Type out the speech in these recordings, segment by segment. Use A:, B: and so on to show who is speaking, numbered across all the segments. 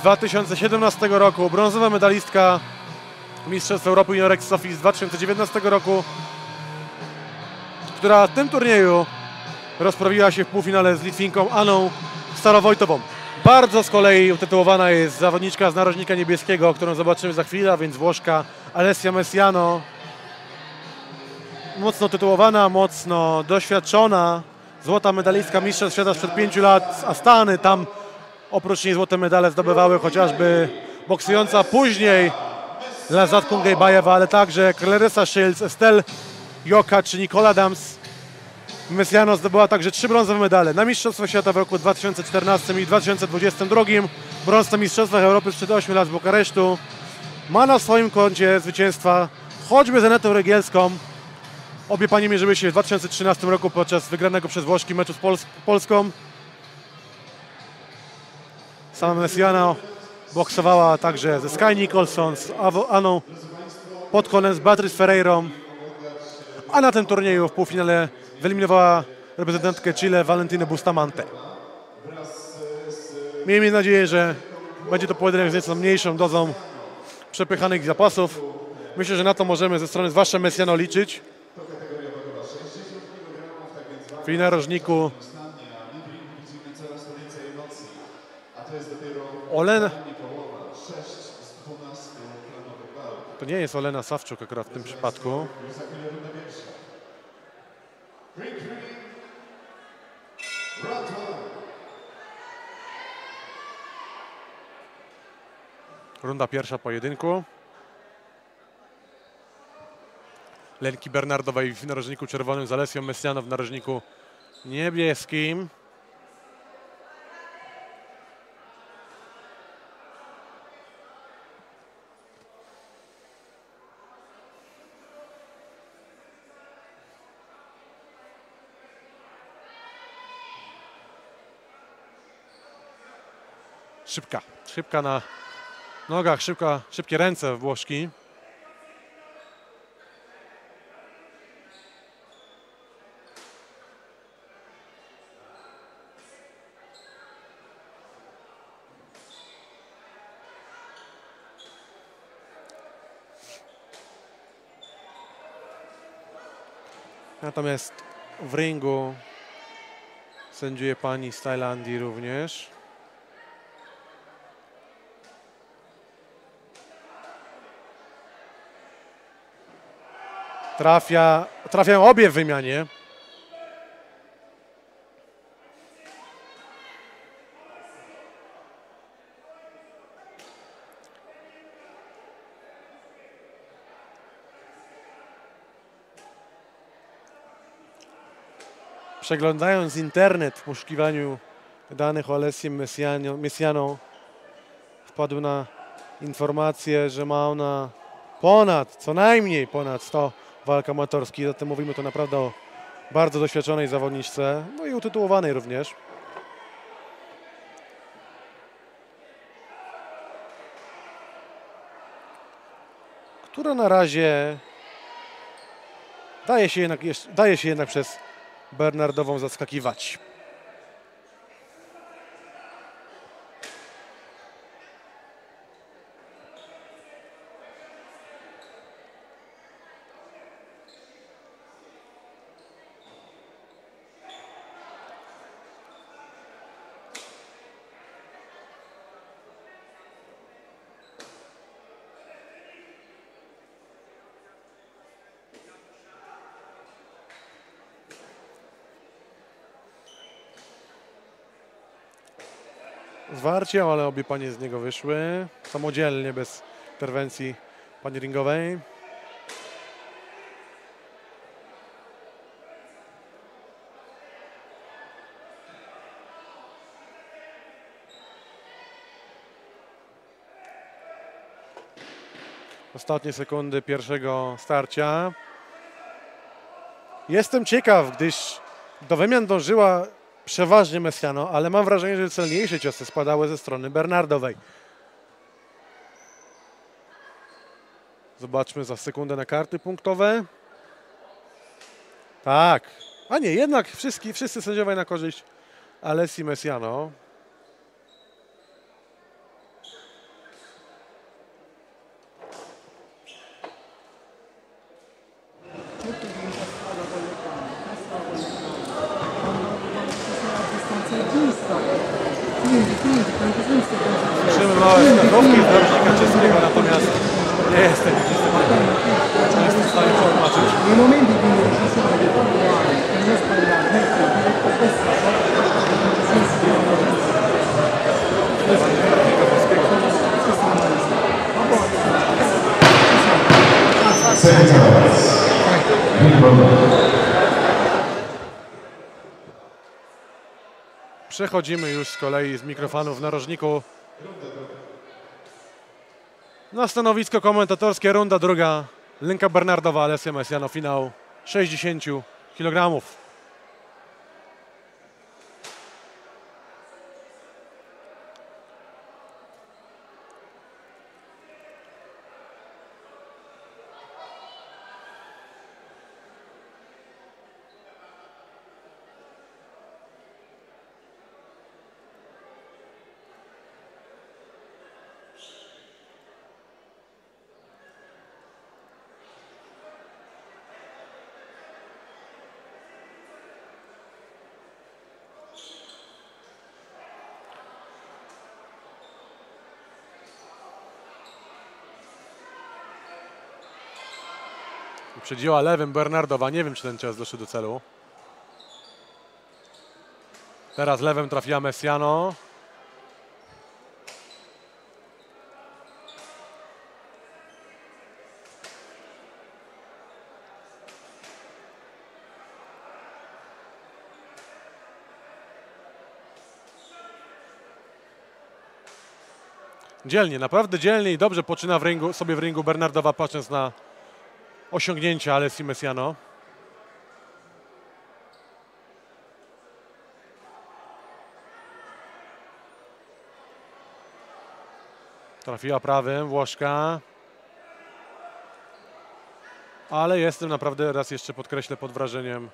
A: 2017 roku, brązowa medalistka Mistrzostw Europy Juniorek Sofii z 2019 roku, która w tym turnieju rozprawiła się w półfinale z Litwinką Aną Starowojtową. Bardzo z kolei utytułowana jest zawodniczka z narożnika niebieskiego, którą zobaczymy za chwilę, a więc Włoszka Alessia Messiano. Mocno tytułowana, mocno doświadczona, złota medalistka Mistrzostw Świata sprzed pięciu lat z Astany. Tam oprócz niej złote medale zdobywały chociażby boksująca później Lazat Kungejbajewa, ale także Clarissa Shields, Estelle Joka czy Nicole Adams. Messiano zdobyła także trzy brązowe medale na Mistrzostwach Świata w roku 2014 i 2022, brąz na Mistrzostwach Europy sprzed 8 lat z Bukaresztu. Ma na swoim koncie zwycięstwa choćby z Anetą Regielską. Obie panie mierzyły się w 2013 roku podczas wygranego przez Włoszki meczu z Pols Polską. Sama Messiano boksowała także ze Sky Nicholson, z Aną Podkonem, z Beatrice Ferreirą, a na tym turnieju w półfinale wyeliminowała reprezentantkę Chile Valentinę Bustamante. Miejmy nadzieję, że będzie to pojedynek z nieco mniejszą dozą przepychanych zapasów. Myślę, że na to możemy ze strony zwłaszcza Messiano liczyć. W narożniku Olena. To nie jest Olena Sawczuk akurat w tym przypadku. Runda pierwsza pojedynku. Lenki Bernardowej w narożniku czerwonym z Alessią Messiano w narożniku niebieskim. Szybka, szybka na nogach, szybka, szybkie ręce Włoszki. Natomiast w ringu sędziuje pani z Tajlandii również. Trafia, trafiają obie w wymianie. Przeglądając internet w poszukiwaniu danych o Messiano, Messiano wpadł na informację, że ma ona ponad, co najmniej ponad 100 walk amatorski. Zatem mówimy tu naprawdę o bardzo doświadczonej zawodniczce, no i utytułowanej również. Która na razie daje się jednak, daje się jednak przez Bernardową zaskakiwać. Zwarciem, ale obie panie z niego wyszły samodzielnie, bez interwencji pani ringowej. Ostatnie sekundy pierwszego starcia. Jestem ciekaw, gdyż do wymian dążyła przeważnie Messiano, ale mam wrażenie, że celniejsze ciosy spadały ze strony Bernardowej. Zobaczmy za sekundę na karty punktowe. Tak. A nie, jednak wszyscy, wszyscy sędziowie na korzyść Alessi Messiano. Słyszymy małe skakówki z narożnika czeskiego, natomiast nie jestem nie jestem w stanie przetłumaczyć.
B: Nei momenti
A: Przechodzimy już z kolei z mikrofonów w narożniku na stanowisko komentatorskie. Runda druga. Lenka Bernardowa, Alessia Messiano, finał 60 kg. Uprzedziła lewym Bernardowa. Nie wiem, czy ten cios doszedł do celu. Teraz lewym trafiła Messiano. Dzielnie, naprawdę dzielnie i dobrze poczyna w ringu, sobie w ringu Bernardowa, patrząc na osiągnięcia Alessi Messiano. Trafiła prawym Włoszka. Ale jestem naprawdę, raz jeszcze podkreślę, pod wrażeniem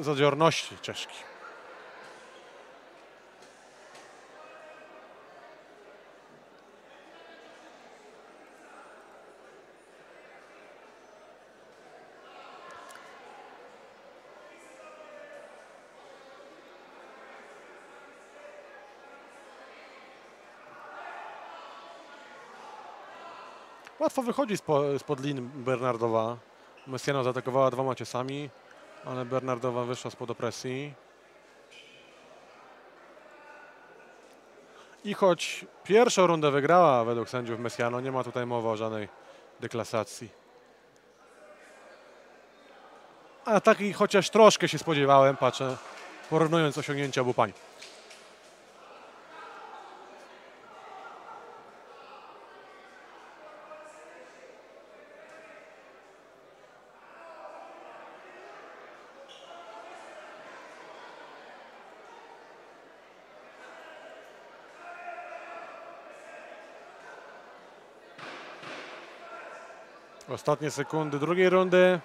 A: zadziorności Czeszki. Łatwo wychodzi spo, spod lin Bernardowa. Messiano zaatakowała dwoma ciosami, ale Bernardowa wyszła spod opresji. I choć pierwszą rundę wygrała według sędziów Messiano, nie ma tutaj mowy o żadnej deklasacji. A taki chociaż troszkę się spodziewałem, patrzę, porównując osiągnięcia obu pań. Ostatnie sekundy drugiej rundy.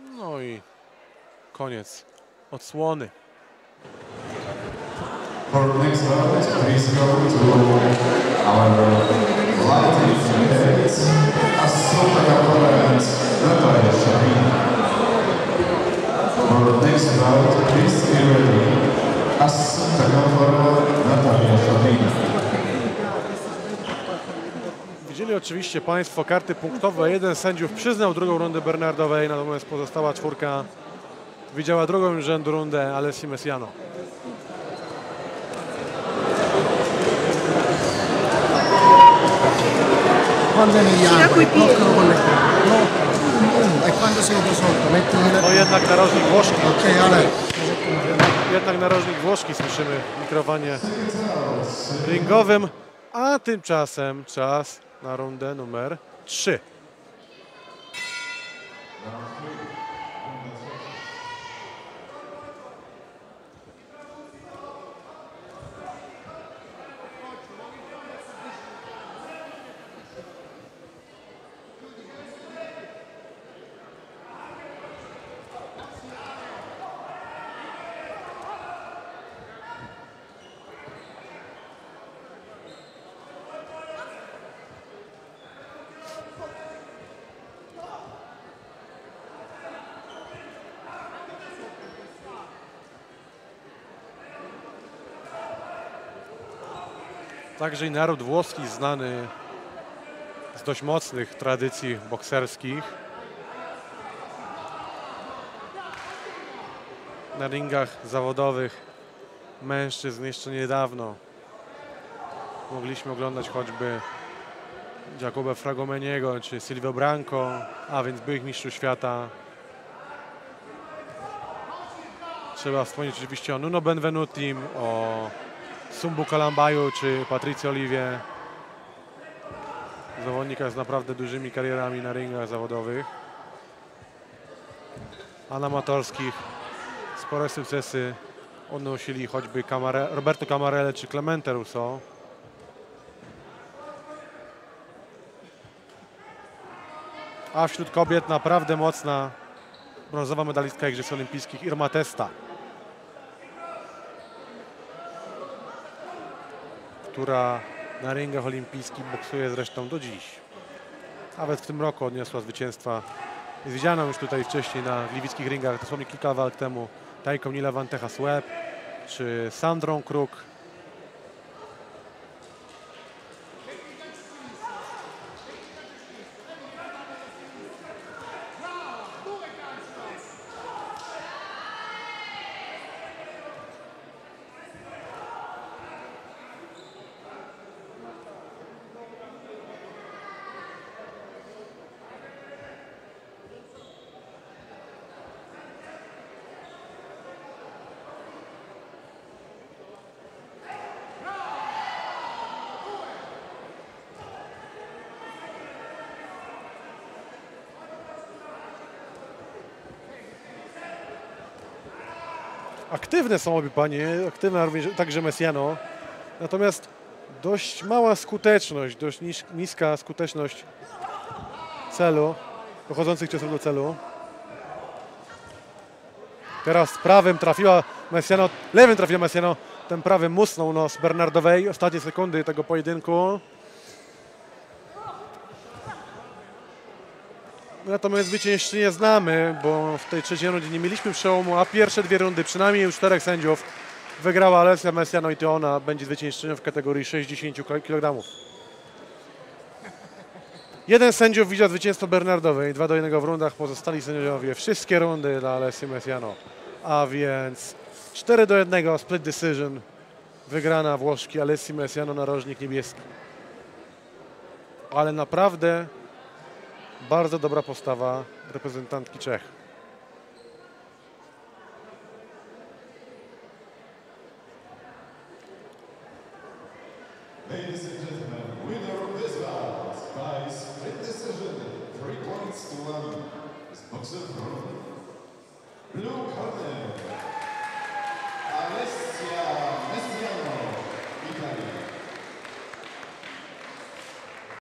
A: No i koniec odsłony.
C: Our lighting heads, Asuka Kapora and
A: oczywiście Państwo karty punktowe. Jeden z sędziów przyznał drugą rundę Bernardowej, natomiast pozostała czwórka widziała drugą już rzędu rundę Alessi Messiano.
B: No,
A: No
B: le...
A: jednak narożnik
B: Ale,
A: Jednak narożnik Włoszki słyszymy w mikrofonie ringowym, a tymczasem czas na rundę numer 3. Także i naród włoski znany z dość mocnych tradycji bokserskich. Na ringach zawodowych mężczyzn jeszcze niedawno mogliśmy oglądać choćby Giacobbe Fragomeniego czy Silvio Branco, a więc byłych mistrzów świata. Trzeba wspomnieć oczywiście o Nuno Benvenutim, o Sumbu Kalambaju czy Patricio Oliwie. Zawodnika z naprawdę dużymi karierami na ringach zawodowych. A na amatorskich spore sukcesy odnosili choćby Camare, Roberto Camarele czy Clemente Russo. A wśród kobiet naprawdę mocna brązowa medalistka Igrzysk Olimpijskich Irma Testa. Która na ringach olimpijskich boksuje zresztą do dziś. Nawet w tym roku odniosła zwycięstwa. Jest już tutaj wcześniej na gliwickich ringach, dosłownie kilka walk temu, Tajką Nila Van Web czy Sandrą Kruk. Aktywne są obie panie, aktywna również także Messiano. Natomiast dość mała skuteczność, dość niska skuteczność celu, dochodzących ciosów do celu. Teraz prawym trafiła Messiano, lewym trafiła Messiano, ten prawy musnął nos Bernardowej. Ostatnie sekundy tego pojedynku. Natomiast zwyciężczynię znamy, bo w tej trzeciej rundzie nie mieliśmy przełomu, a pierwsze dwie rundy, przynajmniej już czterech sędziów, wygrała Alessia Messiano i to ona będzie zwyciężczynią w kategorii 60 kg. Jeden sędziów widział zwycięstwo Bernardowej, dwa do jednego w rundach, pozostali sędziowie wszystkie rundy dla Alessi Messiano. A więc 4 do 1 split decision, wygrana Włoszki Alessi Messiano narożnik niebieski. Ale naprawdę bardzo dobra postawa reprezentantki Czech.